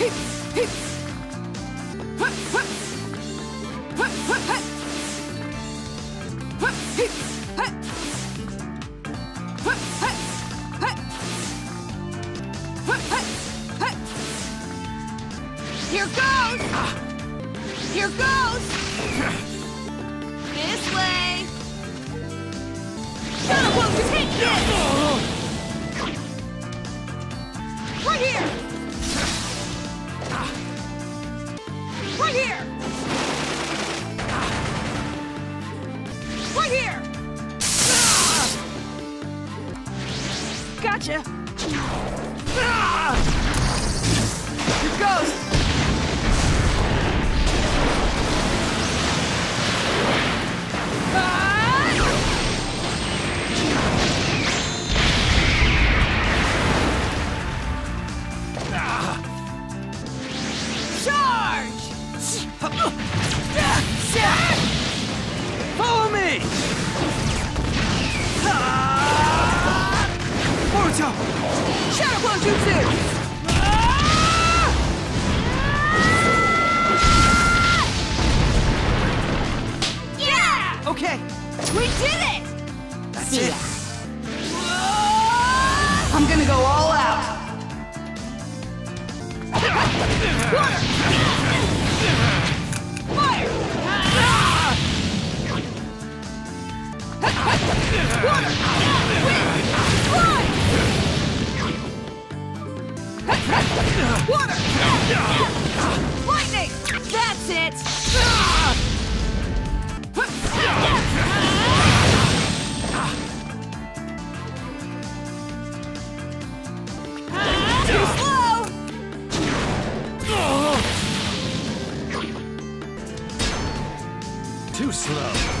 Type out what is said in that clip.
Here goes! Here goes! Right here! Right here! Gotcha! Shadow Clone Jutsu! Yeah! Okay, We did it! that's See it. I'm gonna go all out. It! Too slow! Too slow.